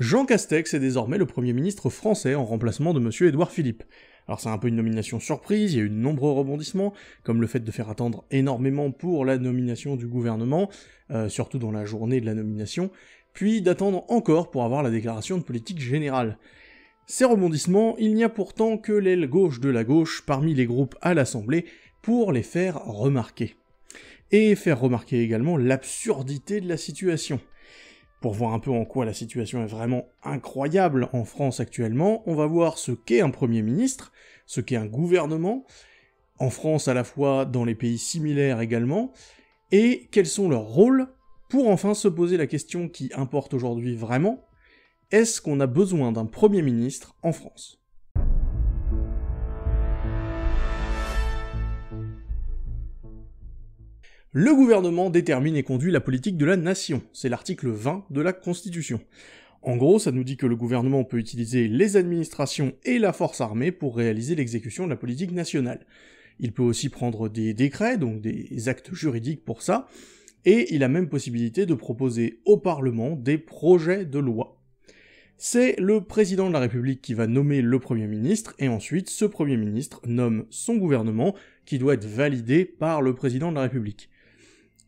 Jean Castex est désormais le Premier ministre français en remplacement de M. Édouard Philippe. Alors c'est un peu une nomination surprise, il y a eu de nombreux rebondissements, comme le fait de faire attendre énormément pour la nomination du gouvernement, euh, surtout dans la journée de la nomination, puis d'attendre encore pour avoir la déclaration de politique générale. Ces rebondissements, il n'y a pourtant que l'aile gauche de la gauche parmi les groupes à l'Assemblée pour les faire remarquer. Et faire remarquer également l'absurdité de la situation. Pour voir un peu en quoi la situation est vraiment incroyable en France actuellement, on va voir ce qu'est un Premier ministre, ce qu'est un gouvernement, en France à la fois dans les pays similaires également, et quels sont leurs rôles, pour enfin se poser la question qui importe aujourd'hui vraiment, est-ce qu'on a besoin d'un Premier ministre en France? Le gouvernement détermine et conduit la politique de la nation, c'est l'article 20 de la Constitution. En gros, ça nous dit que le gouvernement peut utiliser les administrations et la force armée pour réaliser l'exécution de la politique nationale. Il peut aussi prendre des décrets, donc des actes juridiques pour ça, et il a même possibilité de proposer au Parlement des projets de loi. C'est le président de la République qui va nommer le Premier ministre, et ensuite ce Premier ministre nomme son gouvernement, qui doit être validé par le président de la République.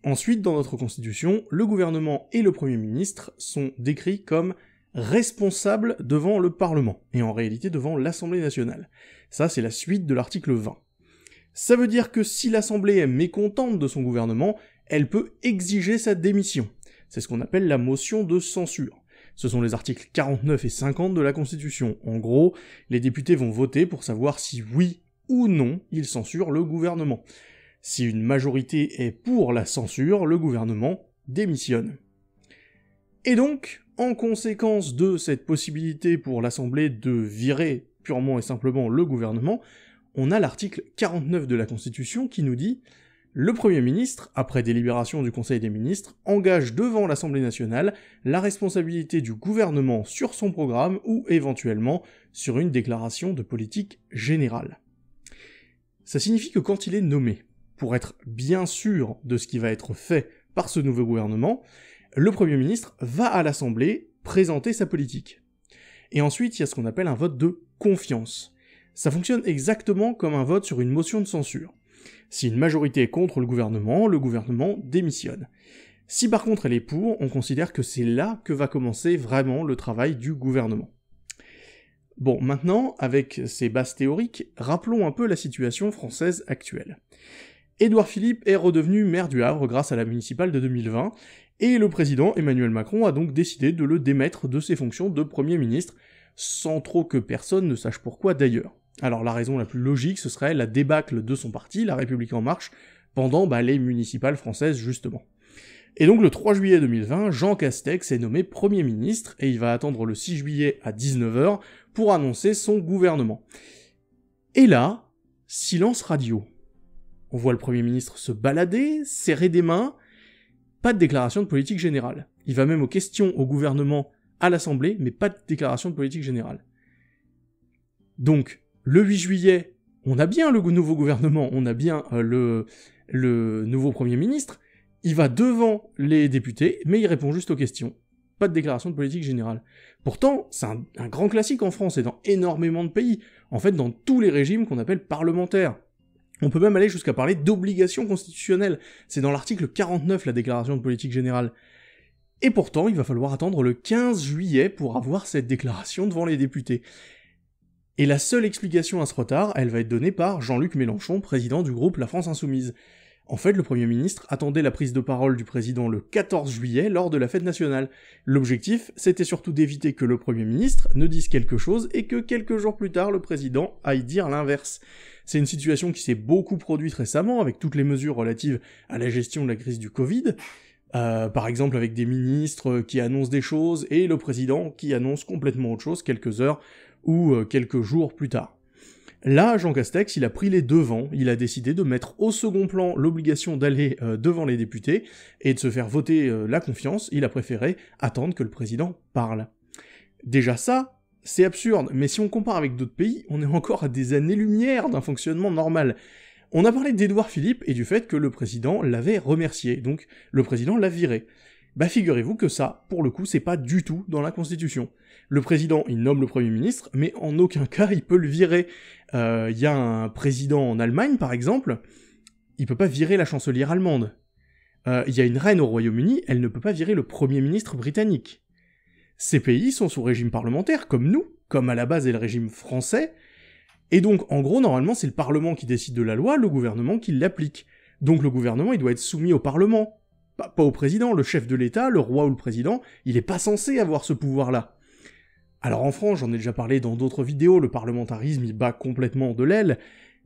Ensuite, dans notre constitution, le gouvernement et le Premier ministre sont décrits comme responsables devant le Parlement, et en réalité devant l'Assemblée nationale. Ça, c'est la suite de l'article 20. Ça veut dire que si l'Assemblée est mécontente de son gouvernement, elle peut exiger sa démission. C'est ce qu'on appelle la motion de censure. Ce sont les articles 49 et 50 de la Constitution. En gros, les députés vont voter pour savoir si oui ou non ils censurent le gouvernement. Si une majorité est pour la censure, le gouvernement démissionne. Et donc, en conséquence de cette possibilité pour l'Assemblée de virer purement et simplement le gouvernement, on a l'article 49 de la Constitution qui nous dit le Premier ministre, après délibération du Conseil des ministres, engage devant l'Assemblée nationale la responsabilité du gouvernement sur son programme ou éventuellement sur une déclaration de politique générale. Ça signifie que quand il est nommé, pour être bien sûr de ce qui va être fait par ce nouveau gouvernement, le Premier ministre va à l'Assemblée présenter sa politique. Et ensuite, il y a ce qu'on appelle un vote de confiance. Ça fonctionne exactement comme un vote sur une motion de censure. Si une majorité est contre le gouvernement, le gouvernement démissionne. Si par contre elle est pour, on considère que c'est là que va commencer vraiment le travail du gouvernement. Bon, maintenant, avec ces bases théoriques, rappelons un peu la situation française actuelle. Édouard Philippe est redevenu maire du Havre grâce à la municipale de 2020, et le président Emmanuel Macron a donc décidé de le démettre de ses fonctions de Premier ministre, sans trop que personne ne sache pourquoi d'ailleurs. Alors la raison la plus logique, ce serait la débâcle de son parti, La République En Marche, pendant bah, les municipales françaises justement. Et donc le 3 juillet 2020, Jean Castex est nommé Premier ministre, et il va attendre le 6 juillet à 19h pour annoncer son gouvernement. Et là, silence radio. On voit le Premier ministre se balader, serrer des mains, pas de déclaration de politique générale. Il va même aux questions au gouvernement à l'Assemblée, mais pas de déclaration de politique générale. Donc, le 8 juillet, on a bien le nouveau gouvernement, on a bien euh, le, nouveau Premier ministre, il va devant les députés, mais il répond juste aux questions. Pas de déclaration de politique générale. Pourtant, c'est un, grand classique en France et dans énormément de pays. En fait, dans tous les régimes qu'on appelle parlementaires. On peut même aller jusqu'à parler d'obligation constitutionnelle. C'est dans l'article 49 la déclaration de politique générale. Et pourtant, il va falloir attendre le 15 juillet pour avoir cette déclaration devant les députés. Et la seule explication à ce retard, elle va être donnée par Jean-Luc Mélenchon, président du groupe La France Insoumise. En fait, le Premier ministre attendait la prise de parole du président le 14 juillet lors de la fête nationale. L'objectif, c'était surtout d'éviter que le Premier ministre ne dise quelque chose et que quelques jours plus tard, le président aille dire l'inverse. C'est une situation qui s'est beaucoup produite récemment avec toutes les mesures relatives à la gestion de la crise du Covid, euh, par exemple avec des ministres qui annoncent des choses et le président qui annonce complètement autre chose quelques heures ou euh, quelques jours plus tard. Là, Jean Castex, il a pris les devants, il a décidé de mettre au second plan l'obligation d'aller euh, devant les députés et de se faire voter la confiance, il a préféré attendre que le président parle. Déjà ça, c'est absurde, mais si on compare avec d'autres pays, on est encore à des années-lumière d'un fonctionnement normal. On a parlé d'Édouard Philippe et du fait que le président l'avait remercié, donc le président l'a viré. Bah figurez-vous que ça, pour le coup, c'est pas du tout dans la Constitution. Le président, il nomme le Premier ministre, mais en aucun cas il peut le virer. Il euh, y a un président en Allemagne, par exemple, il peut pas virer la chancelière allemande. Il euh, y a une reine au Royaume-Uni, elle ne peut pas virer le Premier ministre britannique. Ces pays sont sous régime parlementaire, comme nous, comme à la base est le régime français, et donc en gros normalement c'est le Parlement qui décide de la loi, le gouvernement qui l'applique. Donc le gouvernement il doit être soumis au Parlement, pas, pas au président, le chef de l'État, le roi ou le président, il est pas censé avoir ce pouvoir-là. Alors en France, j'en ai déjà parlé dans d'autres vidéos, le parlementarisme il bat complètement de l'aile,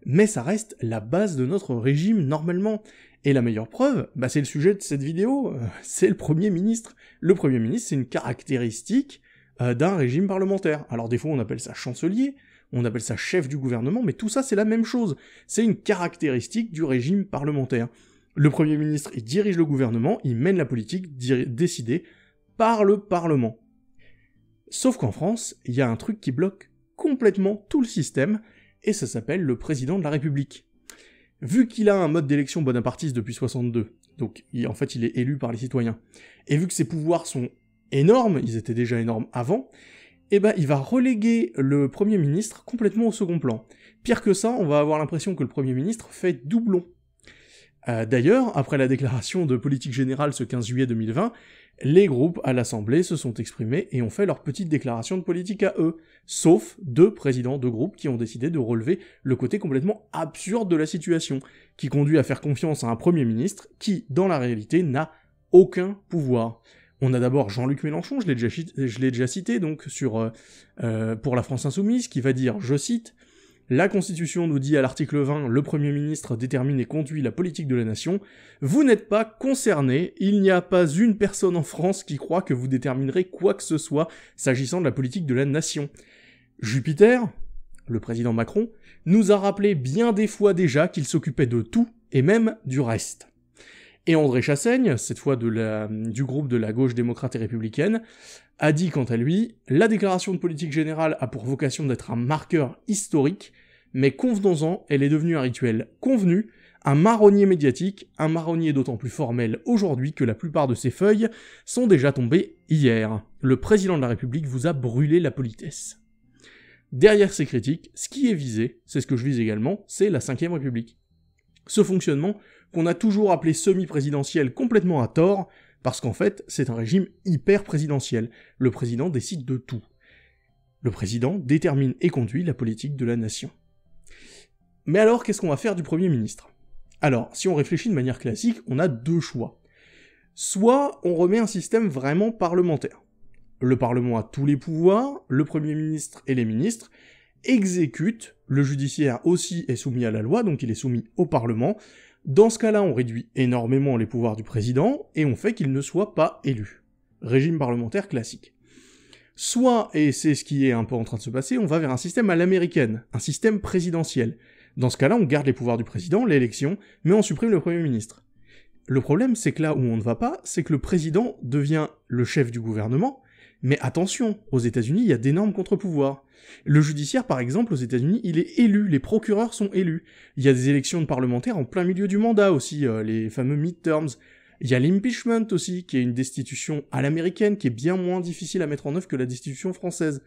mais ça reste la base de notre régime normalement. Et la meilleure preuve, bah c'est le sujet de cette vidéo, c'est le Premier ministre. Le Premier ministre, c'est une caractéristique euh, d'un régime parlementaire. Alors des fois on appelle ça chancelier, on appelle ça chef du gouvernement, mais tout ça c'est la même chose. C'est une caractéristique du régime parlementaire. Le Premier ministre, il dirige le gouvernement, il mène la politique décidée par le Parlement. Sauf qu'en France, il y a un truc qui bloque complètement tout le système, et ça s'appelle le président de la République. Vu qu'il a un mode d'élection bonapartiste depuis 62, donc en fait il est élu par les citoyens, et vu que ses pouvoirs sont énormes, ils étaient déjà énormes avant, eh ben il va reléguer le Premier ministre complètement au second plan. Pire que ça, on va avoir l'impression que le Premier ministre fait doublon. Euh, d'ailleurs, après la déclaration de politique générale ce 15 juillet 2020, les groupes à l'Assemblée se sont exprimés et ont fait leur petite déclaration de politique à eux, sauf deux présidents de groupes qui ont décidé de relever le côté complètement absurde de la situation, qui conduit à faire confiance à un Premier ministre qui, dans la réalité, n'a aucun pouvoir. On a d'abord Jean-Luc Mélenchon, je l'ai déjà, cité, donc sur euh, euh, pour la France Insoumise, qui va dire, je cite, la Constitution nous dit à l'article 20, le Premier ministre détermine et conduit la politique de la nation. Vous n'êtes pas concerné, il n'y a pas une personne en France qui croit que vous déterminerez quoi que ce soit s'agissant de la politique de la nation. Jupiter, le président Macron, nous a rappelé bien des fois déjà qu'il s'occupait de tout, et même du reste. Et André Chassaigne, cette fois du groupe de la gauche démocrate et républicaine, a dit quant à lui, la déclaration de politique générale a pour vocation d'être un marqueur historique, mais convenons-en, elle est devenue un rituel convenu, un marronnier médiatique, un marronnier d'autant plus formel aujourd'hui que la plupart de ces feuilles sont déjà tombées hier. Le président de la République vous a brûlé la politesse. Derrière ces critiques, ce qui est visé, c'est ce que je vise également, c'est la Ve République. Ce fonctionnement, qu'on a toujours appelé semi-présidentiel complètement à tort, parce qu'en fait, c'est un régime hyper présidentiel. Le président décide de tout. Le président détermine et conduit la politique de la nation. Mais alors, qu'est-ce qu'on va faire du Premier ministre? Alors, si on réfléchit de manière classique, on a deux choix. Soit on remet un système vraiment parlementaire. Le Parlement a tous les pouvoirs, le Premier ministre et les ministres exécutent, le judiciaire aussi est soumis à la loi, donc il est soumis au Parlement, dans ce cas-là, on réduit énormément les pouvoirs du président et on fait qu'il ne soit pas élu. Régime parlementaire classique. Soit, et c'est ce qui est un peu en train de se passer, on va vers un système à l'américaine, un système présidentiel. Dans ce cas-là, on garde les pouvoirs du président, l'élection, mais on supprime le Premier ministre. Le problème, c'est que là où on ne va pas, c'est que le président devient le chef du gouvernement, mais attention, aux États-Unis, il y a d'énormes contre-pouvoirs. Le judiciaire, par exemple, aux États-Unis, il est élu, les procureurs sont élus. Il y a des élections de parlementaires en plein milieu du mandat aussi, euh, les fameux midterms. Il y a l'impeachment aussi, qui est une destitution à l'américaine, qui est bien moins difficile à mettre en œuvre que la destitution française.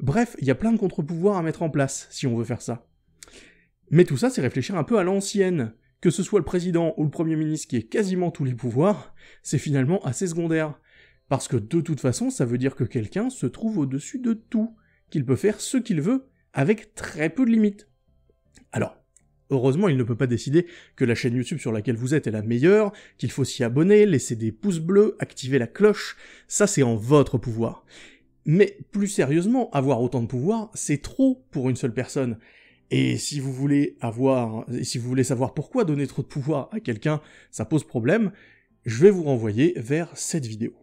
Bref, il y a plein de contre-pouvoirs à mettre en place, si on veut faire ça. Mais tout ça, c'est réfléchir un peu à l'ancienne. Que ce soit le président ou le premier ministre qui ait quasiment tous les pouvoirs, c'est finalement assez secondaire. Parce que de toute façon, ça veut dire que quelqu'un se trouve au-dessus de tout, qu'il peut faire ce qu'il veut, avec très peu de limites. Alors, heureusement, il ne peut pas décider que la chaîne YouTube sur laquelle vous êtes est la meilleure, qu'il faut s'y abonner, laisser des pouces bleus, activer la cloche, ça c'est en votre pouvoir. Mais plus sérieusement, avoir autant de pouvoir, c'est trop pour une seule personne. Et si vous voulez avoir, si vous voulez savoir pourquoi donner trop de pouvoir à quelqu'un, ça pose problème, je vais vous renvoyer vers cette vidéo.